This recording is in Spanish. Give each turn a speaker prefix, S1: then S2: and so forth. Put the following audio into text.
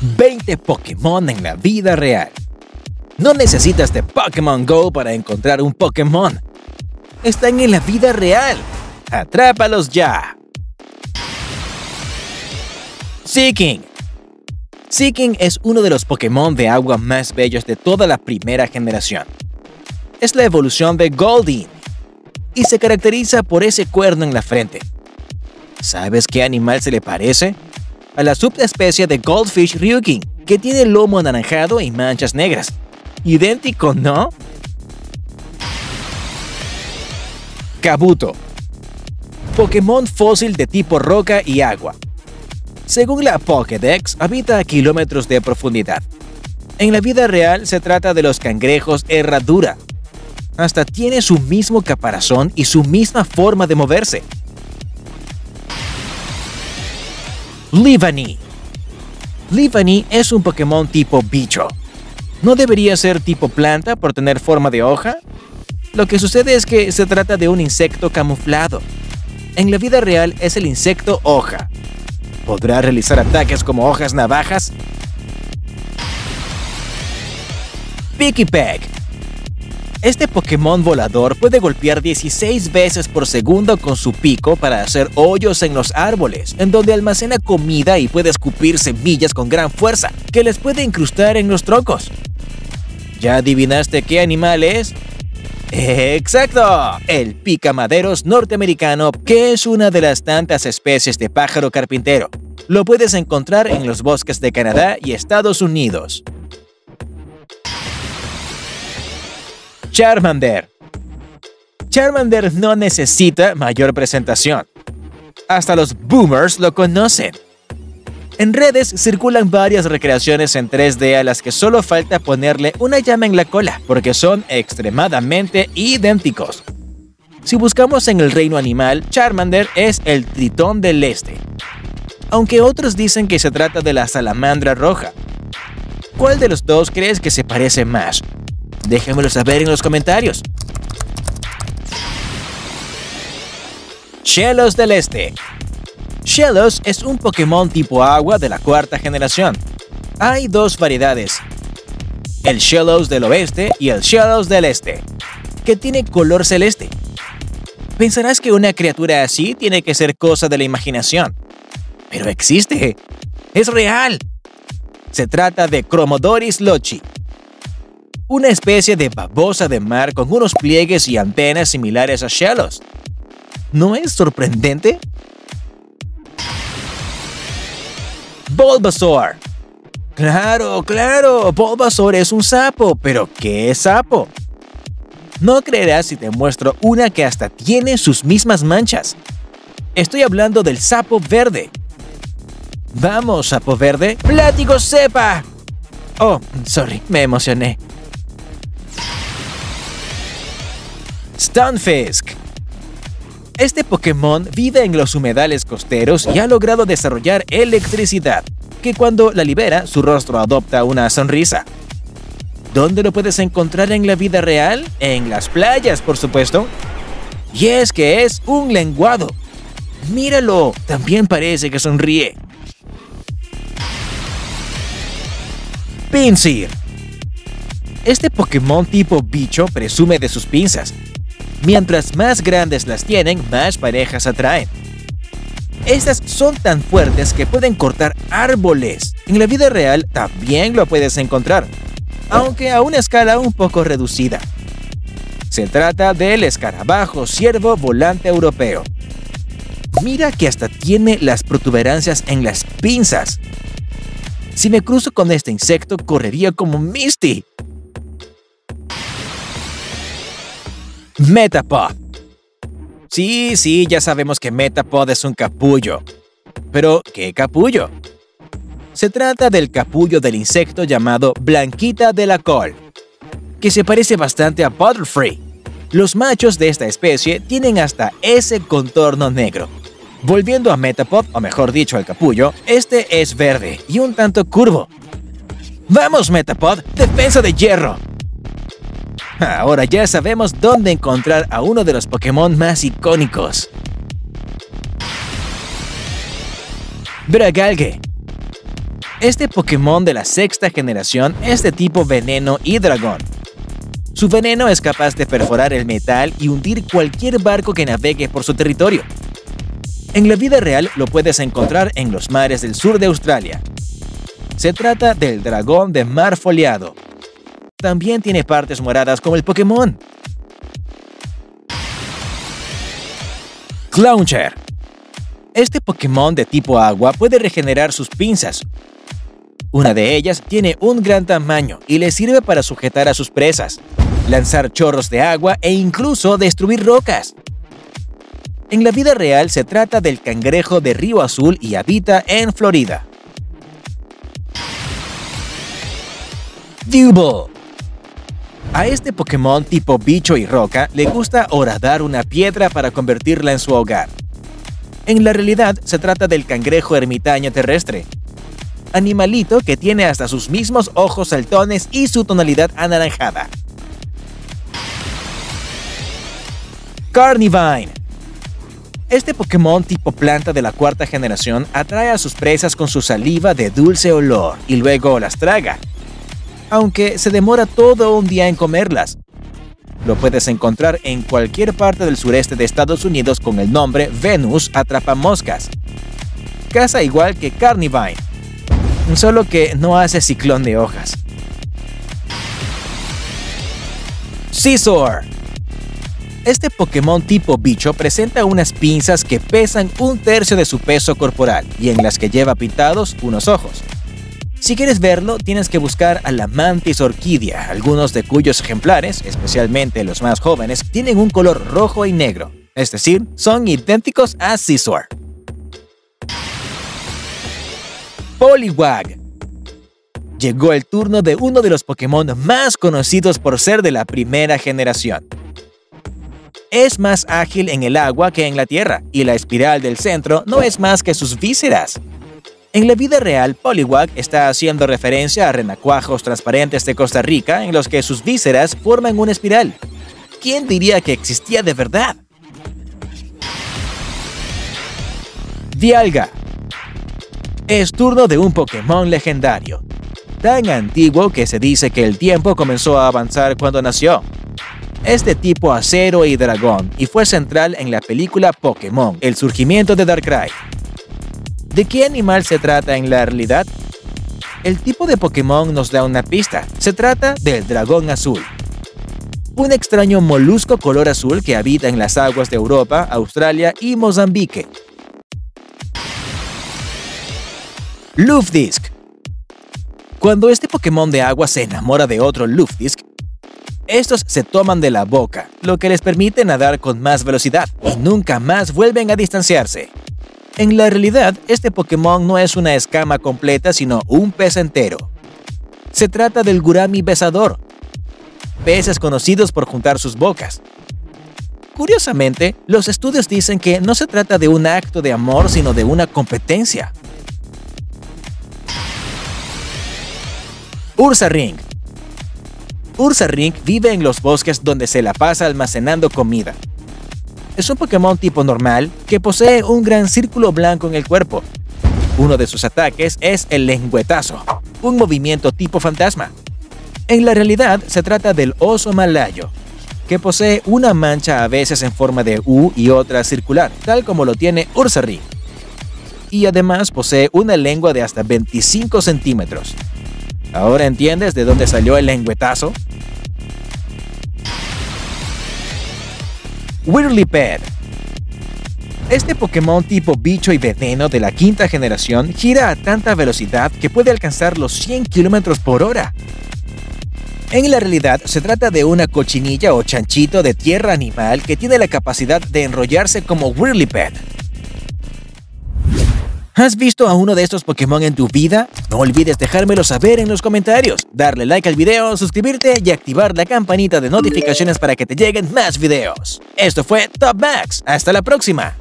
S1: 20 Pokémon en la vida real. No necesitas de Pokémon Go para encontrar un Pokémon. Están en la vida real. ¡Atrápalos ya! Seeking. Seeking es uno de los Pokémon de agua más bellos de toda la primera generación. Es la evolución de Goldeen y se caracteriza por ese cuerno en la frente. ¿Sabes qué animal se le parece? A la subespecie de Goldfish Ryukin, que tiene lomo anaranjado y manchas negras. Idéntico, ¿no? Kabuto. Pokémon fósil de tipo roca y agua. Según la Pokédex, habita a kilómetros de profundidad. En la vida real se trata de los cangrejos herradura. Hasta tiene su mismo caparazón y su misma forma de moverse. Livani. Livani es un Pokémon tipo bicho. ¿No debería ser tipo planta por tener forma de hoja? Lo que sucede es que se trata de un insecto camuflado. En la vida real es el insecto hoja. ¿Podrá realizar ataques como hojas navajas? Pikipek. Este Pokémon volador puede golpear 16 veces por segundo con su pico para hacer hoyos en los árboles, en donde almacena comida y puede escupir semillas con gran fuerza, que les puede incrustar en los troncos. ¿Ya adivinaste qué animal es? ¡Exacto! El picamaderos norteamericano, que es una de las tantas especies de pájaro carpintero. Lo puedes encontrar en los bosques de Canadá y Estados Unidos. Charmander. Charmander no necesita mayor presentación. Hasta los boomers lo conocen. En redes circulan varias recreaciones en 3D a las que solo falta ponerle una llama en la cola, porque son extremadamente idénticos. Si buscamos en el reino animal, Charmander es el tritón del este. Aunque otros dicen que se trata de la salamandra roja. ¿Cuál de los dos crees que se parece más? Déjenmelo saber en los comentarios. Shellos del Este Shellos es un Pokémon tipo agua de la cuarta generación. Hay dos variedades, el Shellos del Oeste y el Shellos del Este, que tiene color celeste. Pensarás que una criatura así tiene que ser cosa de la imaginación, pero existe. Es real. Se trata de Chromodoris lochi, una especie de babosa de mar con unos pliegues y antenas similares a Shellos. ¿No es sorprendente? Bulbasaur. Claro, claro, Bulbasaur es un sapo, pero ¿qué es sapo? No creerás si te muestro una que hasta tiene sus mismas manchas. Estoy hablando del sapo verde. Vamos, sapo verde. ¡Plático sepa! Oh, sorry, me emocioné. Stunfisk. Este Pokémon vive en los humedales costeros y ha logrado desarrollar electricidad, que cuando la libera, su rostro adopta una sonrisa. ¿Dónde lo puedes encontrar en la vida real? En las playas, por supuesto. Y es que es un lenguado. Míralo, también parece que sonríe. Pinsir. Este Pokémon tipo bicho presume de sus pinzas, Mientras más grandes las tienen, más parejas atraen. Estas son tan fuertes que pueden cortar árboles. En la vida real también lo puedes encontrar, aunque a una escala un poco reducida. Se trata del escarabajo ciervo volante europeo. Mira que hasta tiene las protuberancias en las pinzas. Si me cruzo con este insecto, correría como Misty. Metapod. Sí, sí, ya sabemos que Metapod es un capullo. Pero, ¿qué capullo? Se trata del capullo del insecto llamado Blanquita de la Col, que se parece bastante a Butterfree. Los machos de esta especie tienen hasta ese contorno negro. Volviendo a Metapod, o mejor dicho al capullo, este es verde y un tanto curvo. ¡Vamos, Metapod! ¡Defensa de hierro! Ahora ya sabemos dónde encontrar a uno de los Pokémon más icónicos. Bragalge. Este Pokémon de la sexta generación es de tipo veneno y dragón. Su veneno es capaz de perforar el metal y hundir cualquier barco que navegue por su territorio. En la vida real lo puedes encontrar en los mares del sur de Australia. Se trata del dragón de mar foliado. También tiene partes moradas como el Pokémon. Clowncher. Este Pokémon de tipo agua puede regenerar sus pinzas. Una de ellas tiene un gran tamaño y le sirve para sujetar a sus presas, lanzar chorros de agua e incluso destruir rocas. En la vida real se trata del cangrejo de Río Azul y habita en Florida. Dewble. A este Pokémon tipo bicho y roca le gusta horadar una piedra para convertirla en su hogar. En la realidad se trata del cangrejo ermitaño terrestre, animalito que tiene hasta sus mismos ojos saltones y su tonalidad anaranjada. Carnivine. Este Pokémon tipo planta de la cuarta generación atrae a sus presas con su saliva de dulce olor y luego las traga, aunque se demora todo un día en comerlas. Lo puedes encontrar en cualquier parte del sureste de Estados Unidos con el nombre Venus atrapamoscas. Caza igual que Carnivine, solo que no hace ciclón de hojas. Scizor. Este Pokémon tipo bicho presenta unas pinzas que pesan un tercio de su peso corporal y en las que lleva pintados unos ojos. Si quieres verlo, tienes que buscar a la Mantis orquídea, algunos de cuyos ejemplares, especialmente los más jóvenes, tienen un color rojo y negro, es decir, son idénticos a Scizor. Poliwag. Llegó el turno de uno de los Pokémon más conocidos por ser de la primera generación. Es más ágil en el agua que en la tierra, y la espiral del centro no es más que sus vísceras. En la vida real, Poliwag está haciendo referencia a renacuajos transparentes de Costa Rica en los que sus vísceras forman una espiral. ¿Quién diría que existía de verdad? Dialga. Es turno de un Pokémon legendario, tan antiguo que se dice que el tiempo comenzó a avanzar cuando nació. Es de tipo acero y dragón y fue central en la película Pokémon, el surgimiento de Darkrai. ¿De qué animal se trata en la realidad? El tipo de Pokémon nos da una pista. Se trata del dragón azul. Un extraño molusco color azul que habita en las aguas de Europa, Australia y Mozambique. Luftdisk. Cuando este Pokémon de agua se enamora de otro Luftdisk, estos se toman de la boca, lo que les permite nadar con más velocidad y nunca más vuelven a distanciarse. En la realidad, este Pokémon no es una escama completa, sino un pez entero. Se trata del Gurami besador, peces conocidos por juntar sus bocas. Curiosamente, los estudios dicen que no se trata de un acto de amor, sino de una competencia. Ursa Ring. Ursa Ring vive en los bosques donde se la pasa almacenando comida es un Pokémon tipo normal que posee un gran círculo blanco en el cuerpo. Uno de sus ataques es el lengüetazo, un movimiento tipo fantasma. En la realidad se trata del oso malayo, que posee una mancha a veces en forma de U y otra circular, tal como lo tiene Ursari. Y además posee una lengua de hasta 25 centímetros. ¿Ahora entiendes de dónde salió el lengüetazo? Whirliped. Este Pokémon tipo bicho y veneno de la quinta generación gira a tanta velocidad que puede alcanzar los 100 km por hora. En la realidad se trata de una cochinilla o chanchito de tierra animal que tiene la capacidad de enrollarse como Whirliped. ¿Has visto a uno de estos Pokémon en tu vida? No olvides dejármelo saber en los comentarios, darle like al video, suscribirte y activar la campanita de notificaciones para que te lleguen más videos. Esto fue Top Max, hasta la próxima.